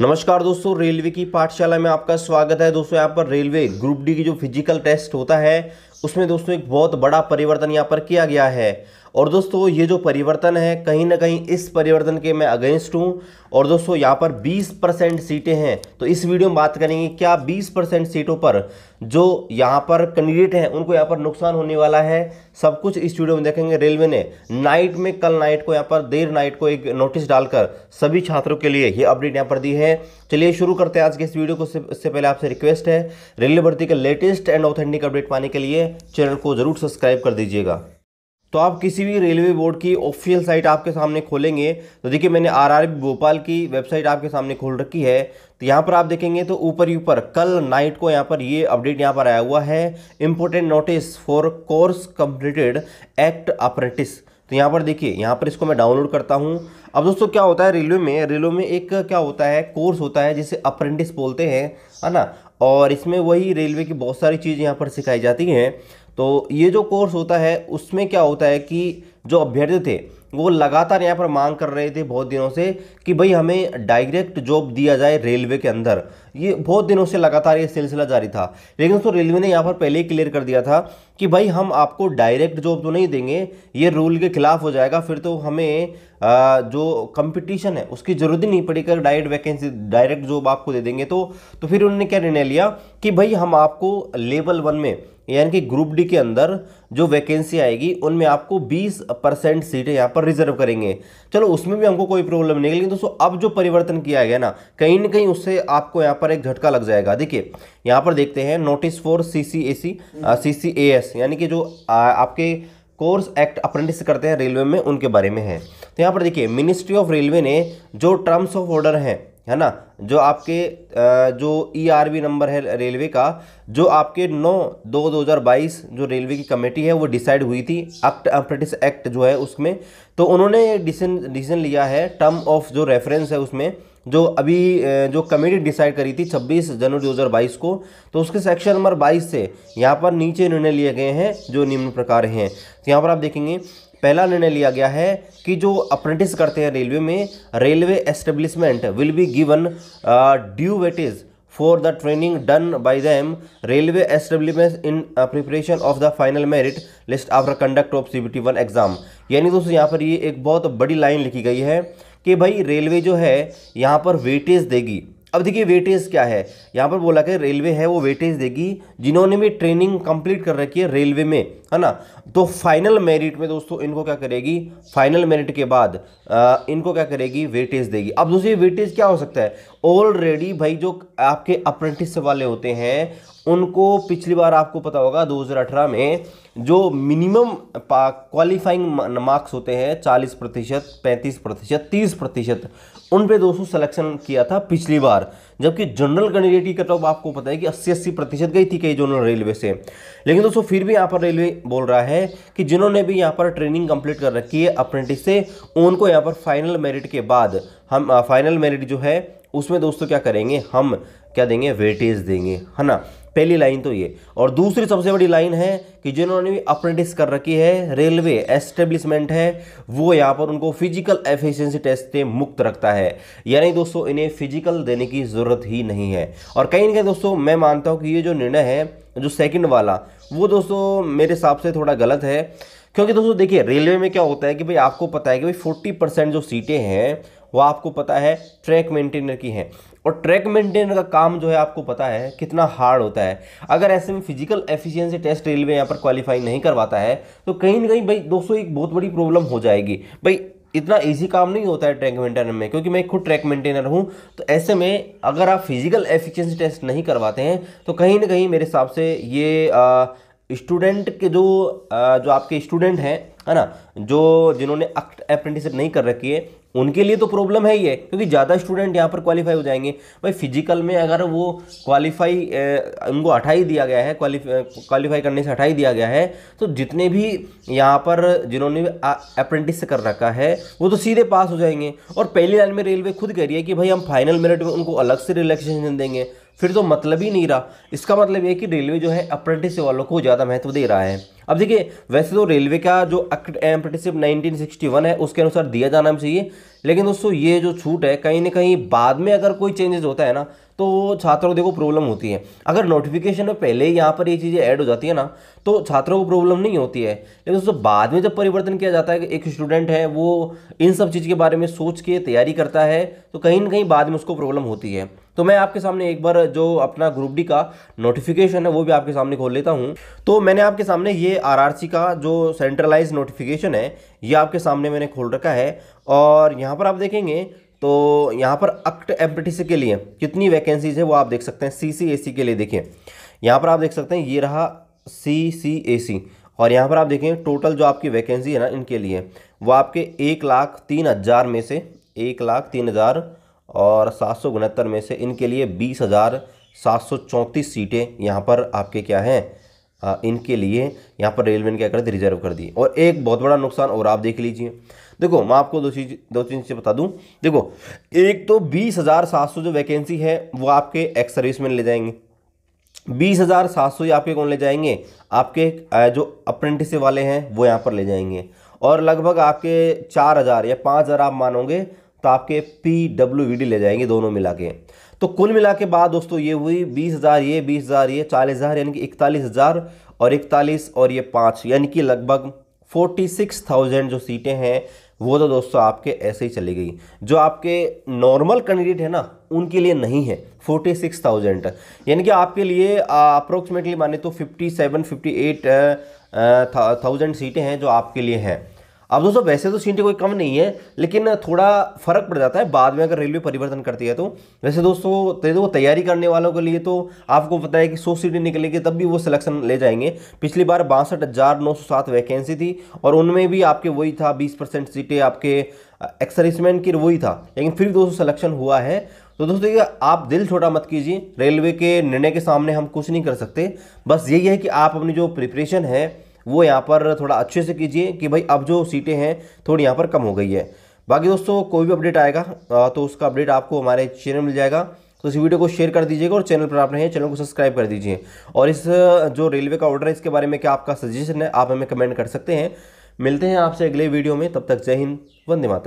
नमस्कार दोस्तों, रेलवे की पाठशाला में आपका स्वागत है। दोस्तों, यहाँ पर रेलवे ग्रुप डी की जो फ़िज़िकल टेस्ट होता है, उसमें दोस्तों एक बहुत बड़ा परिवर्तन यहाँ पर किया गया है। और दोस्तों, ये जो परिवर्तन है, कहीं ना कहीं इस परिवर्तन के मैं अगेंस्ट हूँ। और दोस्तों, यहाँ पर 20 परसेंट सीटें हैं। तो इस वीडियो में बात करेंगे, क्या 20 परसेंट सीटों पर जो यहाँ पर कैंडिडेट हैं, उनको यहाँ पर नुकसान होने वाला है? सब कुछ इस वीडियो में देखेंगे रेलवे ने। नाइट में, कल नाइट को यहाँ पर, देर नाइट को एक नोटिस डालकर सभी छात्रों के लिए ये अपडेट यहाँ पर दी है। चलिए शुरू करते हैं आज के इस वीडियो को। इससे पहले आपसे रिक्वेस्ट है, रेलवे भर्ती के लेटेस्ट एंड ऑथेंटिक अपडेट पाने के लिए चैनल को ज़रूर सब्सक्राइब कर दीजिएगा। तो आप किसी भी रेलवे बोर्ड की ऑफिशियल साइट आपके सामने खोलेंगे। तो देखिए, मैंने आरआरबी भोपाल की वेबसाइट आपके सामने खोल रखी है। तो यहाँ पर आप देखेंगे तो ऊपर ही ऊपर, कल नाइट को यहाँ पर ये अपडेट यहाँ पर आया हुआ है। Important notice for course completed act apprentice तो यहाँ पर देखिए, यहाँ पर इसको मैं डाउनलोड करता हूँ। अब दोस्तों, क्या होता है रेलवे में? रेलवे में एक क्या होता है? कोर्स होता है, जिसे अप्रेंटिस बोलते हैं, है ना? और इसमें वही रेलवे की बहुत सारी चीज़ यहाँ पर सिखाई जाती हैं। तो ये जो कोर्स होता है उसमें क्या होता है कि जो अभ्यर्थी थे वो लगातार यहाँ पर मांग कर रहे थे बहुत दिनों से कि भाई हमें डायरेक्ट जॉब दिया जाए रेलवे के अंदर। ये बहुत दिनों से लगातार ये सिलसिला जारी था। लेकिन तो रेलवे ने यहाँ पर पहले ही क्लियर कर दिया था कि भाई हम आपको डायरेक्ट जॉब तो नहीं देंगे ये रूल के खिलाफ हो जाएगा फिर तो हमें आ, जो कंपटीशन है उसकी ज़रूरत ही नहीं पड़ी कर डायरेक्ट वैकेंसी डायरेक्ट जॉब आपको दे देंगे तो तो फिर उन्होंने क्या निर्णय लिया कि भाई हम आपको लेवल वन में यानी कि ग्रुप डी के अंदर जो वैकेंसी आएगी उनमें आपको 20 परसेंट सीटें यहाँ पर रिज़र्व करेंगे। चलो उसमें भी हमको कोई प्रॉब्लम नहीं लेकिन दोस्तों अब जो परिवर्तन किया गया ना कहीं ना कहीं उससे आपको यहाँ पर एक झटका लग जाएगा। देखिए यहाँ पर देखते हैं notice for C C A C C C A S यानी कि जो आ, आपके कोर्स एक्ट अप्रेंटिस करते हैं रेलवे में उनके बारे में है। तो यहाँ पर देखिए मिनिस्ट्री ऑफ़ रेलवे ने जो टर्म्स ऑफ़ ऑर्डर हैं है ना? जो आपके जो ई आर बी नंबर है रेलवे का, जो आपके नौ दो दो हज़ार बाईस जो रेलवे की कमेटी है, वो डिसाइड हुई थी एक्ट अप्रेंटिस एक्ट जो है उसमें। तो उन्होंने डिसीज़न डिसीज़न लिया है टर्म ऑफ़ जो रेफरेंस है उसमें, जो अभी जो कमेटी डिसाइड करी थी 26 जनवरी 2022 को। तो उसके सेक्शन नंबर 22 से यहाँ पर नीचे निर्णय लिए गए हैं जो निम्न प्रकार हैं। तो यहाँ पर आप देखेंगे पहला निर्णय लिया गया है कि जो अप्रेंटिस करते हैं रेलवे में railway establishment will be given due weightage for the training done by them railway establishment in preparation of the final merit list after conduct of C B T one exam यानी दोस्तों, यहाँ पर ये एक बहुत बड़ी line लिखी गई है कि भाई रेलवे जो है, यहाँ पर वेटेज देगी। अब देखिए वेटेज क्या है? यहाँ पर बोला कि रेलवे है वो वेटेज देगी जिन्होंने भी ट्रेनिंग कंप्लीट कर रखी है रेलवे में है ना? तो फाइनल मेरिट में दोस्तों इनको क्या करेगी? फाइनल मेरिट के बाद आ, इनको क्या करेगी? वेटेज देगी। अब दोस्तों ये वेटेज क्या हो सकता है? ऑलरेडी भाई जो आपके अप्रेंटिस वाले होते हैं, उनको पिछली बार आपको पता होगा 2018 में जो मिनिमम क्वालिफाइंग मार्क्स होते हैं 40 प्रतिशत, पैंतीस प्रतिशत, तीस प्रतिशत, उन पे दोस्तों सिलेक्शन किया था पिछली बार। जबकि जनरल कैंडिडेट की कट ऑफ़ आपको पता है कि 80 अस्सी प्रतिशत गई थी कई जनरल रेलवे से। लेकिन दोस्तों, फिर भी यहाँ पर रेलवे बोल रहा है कि जिन्होंने भी यहाँ पर ट्रेनिंग कंप्लीट कर रखी है अप्रेंटिस से, उनको यहाँ पर फाइनल मेरिट के बाद हम फाइनल मेरिट जो है उसमें दोस्तों क्या करेंगे? हम क्या देंगे? वेटेज देंगे, है ना? पहली लाइन तो ये। और दूसरी सबसे बड़ी लाइन है कि जिन्होंने भी अप्रेंटिस कर रखी है रेलवे एस्टेब्लिशमेंट है, वो यहाँ पर उनको फ़िज़िकल एफिशिएंसी टेस्ट से मुक्त रखता है। यानी दोस्तों, इन्हें फ़िज़िकल देने की ज़रूरत ही नहीं है। और कहीं ना कहीं दोस्तों, मैं मानता हूँ कि ये जो निर्णय है, जो सेकंड वाला, वो दोस्तों मेरे हिसाब से थोड़ा गलत है। क्योंकि दोस्तों देखिए, रेलवे में क्या होता है कि भाई आपको पता है कि भाई फोर्टी परसेंट जो सीटें हैं, वो आपको पता है ट्रैक मेंटेनर की हैं। और ट्रैक मेंटेनर का काम जो है, आपको पता है कितना हार्ड होता है। अगर ऐसे में फ़िज़िकल एफिशिएंसी टेस्ट रेलवे यहाँ पर क्वालिफाई नहीं करवाता है तो कहीं ना कहीं भाई दोस्तों एक बहुत बड़ी प्रॉब्लम हो जाएगी। भाई, इतना इजी काम नहीं होता है ट्रैक मेंटेनर में, क्योंकि मैं खुद ट्रैक मेंटेनर हूँ तो ऐसे में अगर आप फ़िज़िकल एफिशिएंसी टेस्ट नहीं करवाते हैं तो कहीं ना कहीं मेरे हिसाब से ये स्टूडेंट के जो जो आपके स्टूडेंट हैं, है ना, जो जिन्होंने अप्रेंटिसशिप नहीं कर रखी है, उनके लिए तो प्रॉब्लम है ही है, क्योंकि ज़्यादा स्टूडेंट यहाँ पर क्वालिफाई हो जाएँगे। भाई फ़िज़िकल में अगर वो क्वालिफाई उनको हटाई दिया गया है क्वालिफाई करने से हटाई दिया गया है तो जितने भी यहाँ पर जिन्होंने अप्रेंटिस कर रखा है, वो तो सीधे पास हो जाएँगे। और पहली लाइन में रेलवे खुद कह रही है कि भाई, हम फाइनल मेरिट में उनको अलग से रिलैक्सेशन देंगे। फिर तो मतलब ही नहीं रहा। इसका मतलब ये कि रेलवे जो है अप्रेंटिस वालों को ज़्यादा महत्व दे रहा है। अब देखिए, वैसे तो रेलवे का जो अप्रेंटिसशिप 1961 है, उसके अनुसार दिया जाना चाहिए। लेकिन दोस्तों, ये जो छूट है, कहीं ना कहीं बाद में अगर कोई चेंजेस होता है ना तो छात्रों को देखो प्रॉब्लम होती है। अगर नोटिफिकेशन में पहले ही यहाँ पर ये चीज़ें ऐड हो जाती है ना तो छात्रों को प्रॉब्लम नहीं होती है। लेकिन दोस्तों, बाद में जब परिवर्तन किया जाता है कि एक स्टूडेंट है, वो इन सब चीज़ के बारे में सोच के तैयारी करता है तो कहीं ना कहीं बाद में उसको प्रॉब्लम होती है। तो मैं आपके सामने एक बार जो अपना ग्रुप डी का नोटिफिकेशन है, वो भी आपके सामने खोल लेता हूँ। तो मैंने आपके सामने ये आरआरसी का जो सेंट्रलाइज नोटिफिकेशन है, ये आपके सामने मैंने खोल रखा है। और यहाँ पर आप देखेंगे तो यहाँ पर अक्ट एम्पटिस के लिए कितनी वैकेंसीज है वो आप देख सकते हैं। सी सी ए सी के लिए देखिए। यहाँ पर आप देख सकते हैं, ये रहा सी सी ए सी और यहाँ पर आप देखें टोटल जो आपकी वैकेंसी है ना, इनके लिए, वो आपके एक लाख तीन हज़ार में से एक लाख तीन हज़ार और सात सौ उनहत्तर में से इनके लिए बीस हज़ार सात सौ चौंतीस सीटें यहाँ पर आपके क्या हैं? इनके लिए यहाँ पर रेलवे ने क्या कर दी? रिज़र्व कर दी। और एक बहुत बड़ा नुकसान और आप देख लीजिए। देखो, मैं आपको दो चीज़, दो तीन चीज़ें बता दूँ। देखो, एक तो बीस हज़ार सात सौ जो वैकेंसी है, वो आपके एक्स सर्विस में ले जाएँगे। बीस हज़ार सात सौ ही आपके कौन ले जाएँगे? आपके जो अप्रेंटिस वाले हैं, वो यहाँ पर ले जाएँगे। और लगभग आपके चार हज़ार या पाँच हज़ार आप मानोगे तो आपके पी डब्ल्यू वी डी ले जाएँगे दोनों मिला के तो कुल मिला के बाद दोस्तों ये हुई बीस हज़ार, ये बीस हज़ार, ये चालीस हज़ार, यानी कि इकतालीस हज़ार और इकतालीस और ये पाँच, यानी कि लगभग फोर्टी सिक्स थाउज़ेंड जो सीटें हैं, वो तो दोस्तों आपके ऐसे ही चली गई। जो आपके नॉर्मल कैंडिडेट है ना, उनके लिए नहीं है, फोर्टी सिक्स थाउज़ेंड। यानी कि आपके लिए अप्रोक्सीमेटली माने तो fifty seven, fifty eight thousand सीटें हैं जो आपके लिए हैं। अब दोस्तों, वैसे तो सीटें कोई कम नहीं है, लेकिन थोड़ा फ़र्क पड़ जाता है बाद में अगर रेलवे परिवर्तन करती है तो। वैसे दोस्तों तो तैयारी करने वालों के लिए तो आपको पता है कि सौ सीटें निकलेंगी, तब भी वो सिलेक्शन ले जाएँगे। पिछली बार बासठ हज़ार नौ सौ सात वैकेंसी थी, और उनमें भी आपके वही था, बीस परसेंट सीटें आपके एक्सरिसमेंट की वही था। लेकिन फिर दोस्तों सिलेक्शन हुआ है। तो दोस्तों, ये आप दिल छोटा मत कीजिए रेलवे के निर्णय के सामने हम कुछ नहीं कर सकते। बस यही है कि आप अपनी जो प्रिपरेशन है वो यहाँ पर थोड़ा अच्छे से कीजिए कि भाई अब जो सीटें हैं, थोड़ी यहाँ पर कम हो गई है। बाकी दोस्तों, कोई भी अपडेट आएगा तो उसका अपडेट आपको हमारे चैनल मिल जाएगा। तो इस वीडियो को शेयर कर दीजिएगा और चैनल पर आप रहे चैनल को सब्सक्राइब कर दीजिए। और इस जो रेलवे का ऑर्डर है, इसके बारे में क्या आपका सजेशन है, आप हमें कमेंट कर सकते हैं। मिलते हैं आपसे अगले वीडियो में, तब तक जय हिंद, वंदे मातरम।